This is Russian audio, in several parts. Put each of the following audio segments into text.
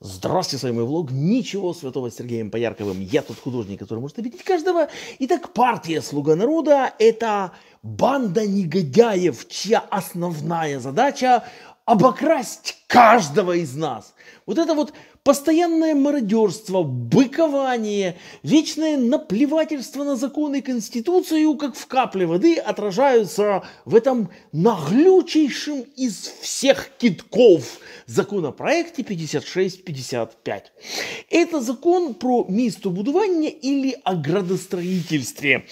Здравствуйте, с вами влог «Ничего святого» с Сергеем Поярковым. Я тот художник, который может обидеть каждого. Итак, партия «Слуга народа» – это банда негодяев, чья основная задача – обокрасть каждого из нас. Вот это вот постоянное мародерство, быкование, вечное наплевательство на законы и конституцию, как в капле воды, отражаются в этом наглючейшем из всех китков законопроекте 5655. Это закон про містобудування или о градостроительстве.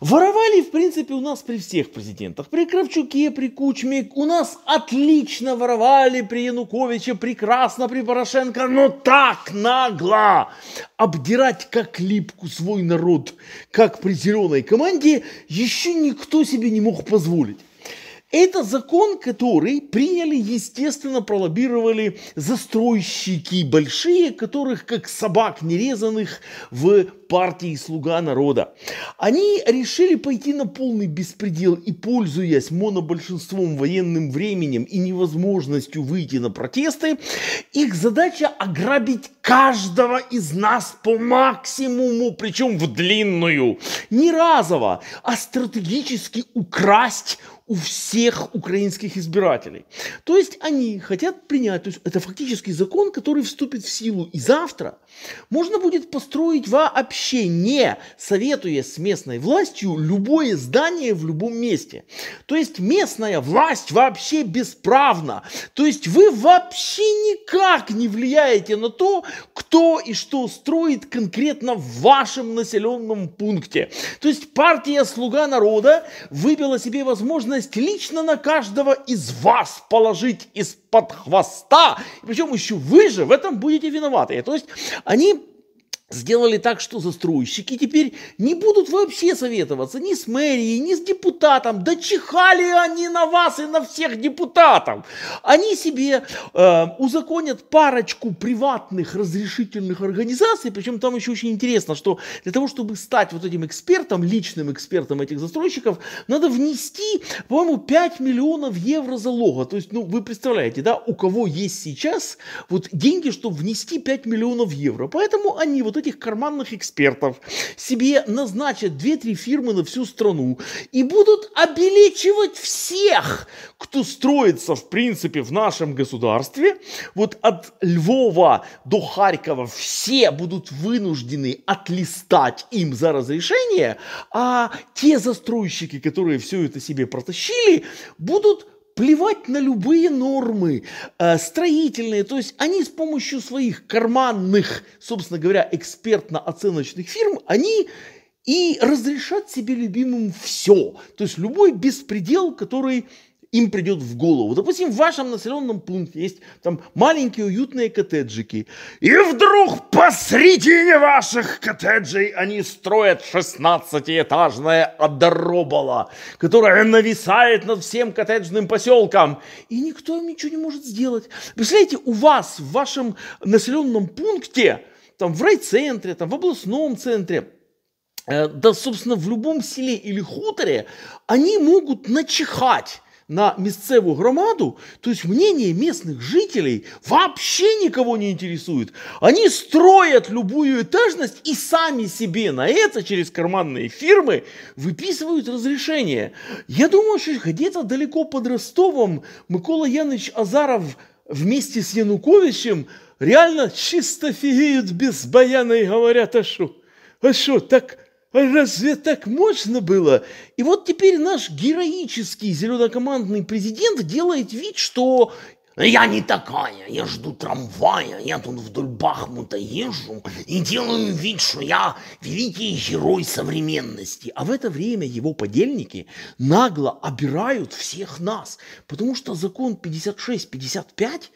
Воровали, в принципе, у нас при всех президентах. При Кравчуке, при Кучме. У нас отлично воровали при Януковиче, прекрасно при Порошенко, но так нагло обдирать как липку свой народ, как при зеленой команде, еще никто себе не мог позволить. Это закон, который приняли, естественно, пролоббировали застройщики большие, которых как собак нерезанных в партии «Слуга народа». Они решили пойти на полный беспредел и, пользуясь монобольшинством, военным временем и невозможностью выйти на протесты, их задача ограбить каждого из нас по максимуму, причем в длинную. Не разово, а стратегически украсть у всех украинских избирателей. То есть они хотят принять, то есть это фактически закон, который вступит в силу и завтра. Можно будет построить вообще не советуя с местной властью любое здание в любом месте. То есть местная власть вообще бесправна. То есть вы вообще никак не влияете на то, кто и что строит конкретно в вашем населенном пункте. То есть партия «Слуга народа» выбила себе возможность лично на каждого из вас положить из-под хвоста. Причем еще вы же в этом будете виноваты. То есть они сделали так, что застройщики теперь не будут вообще советоваться ни с мэрией, ни с депутатом. Да чихали они на вас и на всех депутатов. Они себе э, узаконят парочку приватных разрешительных организаций, причем там еще очень интересно, что для того, чтобы стать вот этим экспертом, личным экспертом этих застройщиков, надо внести, по-моему, 5 миллионов евро залога. То есть, ну, вы представляете, да, у кого есть сейчас вот деньги, чтобы внести 5 миллионов евро. Поэтому они вот этих карманных экспертов себе назначат 2-3 фирмы на всю страну и будут обелечивать всех, кто строится, в принципе, в нашем государстве. Вот от Львова до Харькова все будут вынуждены отлистать им за разрешение, а те застройщики, которые все это себе протащили, будут плевать на любые нормы э, строительные. То есть они с помощью своих карманных, собственно говоря, экспертно-оценочных фирм, они и разрешат себе любимым все. То есть любой беспредел, который им придет в голову. Допустим, в вашем населенном пункте есть там маленькие уютные коттеджики. И вдруг посредине ваших коттеджей они строят 16-этажное одоробало, которое нависает над всем коттеджным поселком. И никто им ничего не может сделать. Представляете, у вас в вашем населенном пункте, там в райцентре, там в областном центре, э, да, собственно, в любом селе или хуторе, они могут начихать на місцеву громаду, то есть мнение местных жителей вообще никого не интересует. Они строят любую этажность и сами себе на это через карманные фирмы выписывают разрешение. Я думаю, что где-то далеко под Ростовом Микола Яныч Азаров вместе с Януковичем реально чисто фигеют без баяна и говорят, а что, а что, так Разве так можно было? И вот теперь наш героический зеленокомандный президент делает вид, что я не такая, я жду трамвая, я тут вдоль Бахмута езжу и делаю вид, что я великий герой современности. А в это время его подельники нагло обирают всех нас, потому что закон 56-55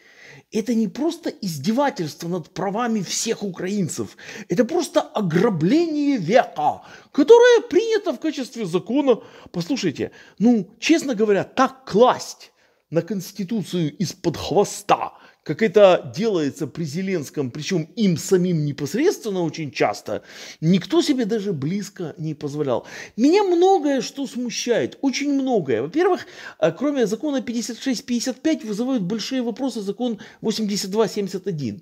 это не просто издевательство над правами всех украинцев, это просто ограбление века, которое принято в качестве закона. Послушайте, ну, честно говоря, так класть на Конституцию из-под хвоста, как это делается при Зеленском, причем им самим непосредственно очень часто, никто себе даже близко не позволял. Меня многое что смущает, очень многое. Во-первых, э, кроме закона 56-55 вызывают большие вопросы закон 82-71.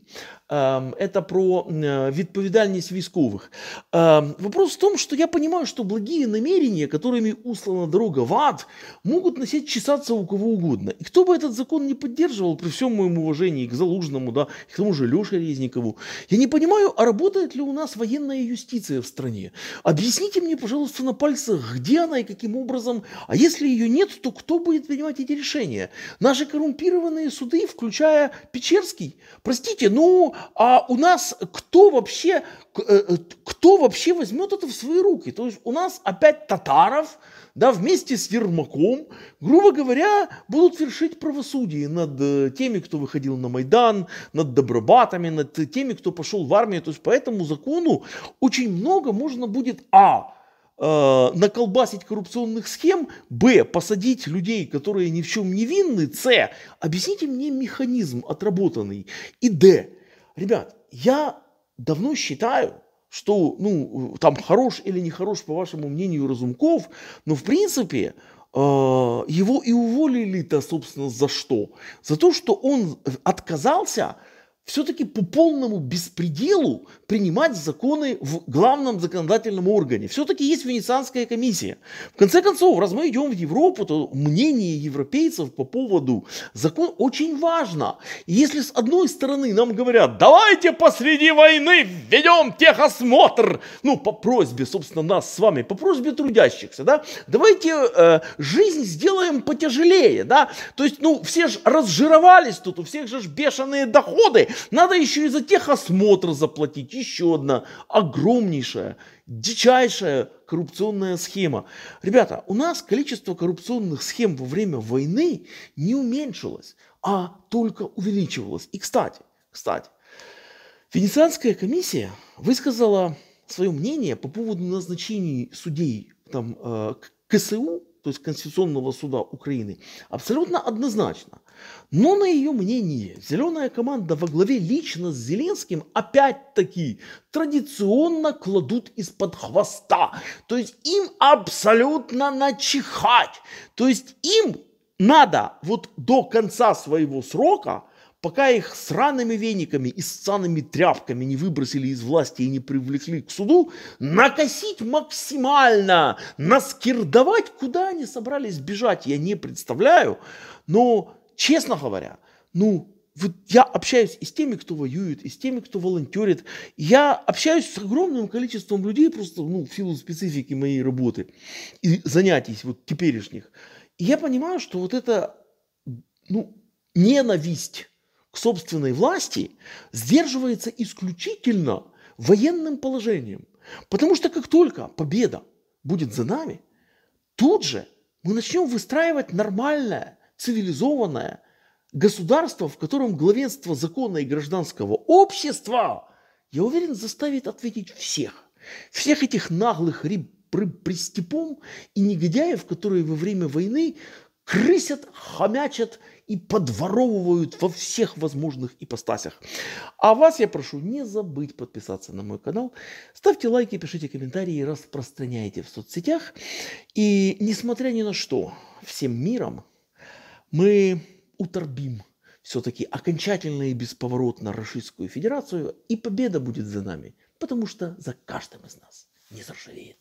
Эм, это про э, відповідальність військовых. Эм, вопрос в том, что я понимаю, что благие намерения, которыми услана дорога в ад, могут начать чесаться у кого угодно. И кто бы этот закон не поддерживал, при всем моем уважении к Залужному, да, и к тому же Леше Резникову, я не понимаю, а работает ли у нас военная юстиция в стране? Объясните мне, пожалуйста, на пальцах, где она и каким образом, а если ее нет, то кто будет принимать эти решения? Наши коррумпированные суды, включая Печерский? Простите, ну, а у нас кто вообще, э, э, кто вообще возьмет это в свои руки? То есть у нас опять Татаров, да, вместе с Ермаком, грубо говоря, будут вершить правосудие над э, теми, кто выходил на Майдан, над добробатами, над теми, кто пошел в армию. То есть по этому закону очень много можно будет, а, наколбасить коррупционных схем, б, посадить людей, которые ни в чем не винны, с, объясните мне механизм отработанный, и д, Ребят, я давно считаю, что, ну, там хорош или не хорош, по вашему мнению, Разумков, но, в принципе, э, его и уволили-то, собственно, за что? За то, что он отказался все-таки по полному беспределу принимать законы в главном законодательном органе. Все-таки есть Венецианская комиссия. В конце концов, раз мы идем в Европу, то мнение европейцев по поводу закона очень важно. И если с одной стороны нам говорят, давайте посреди войны введем техосмотр, ну, по просьбе, собственно, нас с вами, по просьбе трудящихся, да, давайте э, жизнь сделаем потяжелее, да, то есть, ну, все же разжировались тут, у всех же бешеные доходы, надо еще и за техосмотр заплатить. Еще одна огромнейшая, дичайшая коррупционная схема. Ребята, у нас количество коррупционных схем во время войны не уменьшилось, а только увеличивалось. И, кстати, кстати, Венецианская комиссия высказала свое мнение по поводу назначений судей там, э, КСУ, то есть Конституционного суда Украины, абсолютно однозначно. Но на ее мнение зеленая команда во главе лично с Зеленским опять-таки традиционно кладут из-под хвоста. То есть им абсолютно начихать. То есть им надо вот до конца своего срока пока их сраными вениками и ссаными тряпками не выбросили из власти и не привлекли к суду, накосить максимально, наскирдовать, куда они собрались бежать, я не представляю. Но честно говоря, ну, вот я общаюсь и с теми, кто воюет, и с теми, кто волонтерит. Я общаюсь с огромным количеством людей, просто ну, в силу специфики моей работы и занятий вот теперешних. И я понимаю, что вот это ну, ненависть к собственной власти сдерживается исключительно военным положением. Потому что как только победа будет за нами, тут же мы начнем выстраивать нормальное цивилизованное государство, в котором главенство закона и гражданского общества, я уверен, заставит ответить всех. Всех этих наглых пристепом и негодяев, которые во время войны крысят, хомячат и подворовывают во всех возможных ипостасях. А вас я прошу не забыть подписаться на мой канал, ставьте лайки, пишите комментарии, распространяйте в соцсетях. И несмотря ни на что, всем миром мы уторбим все-таки окончательно и бесповоротно Российскую Федерацию, и победа будет за нами, потому что за каждым из нас не заржавеет.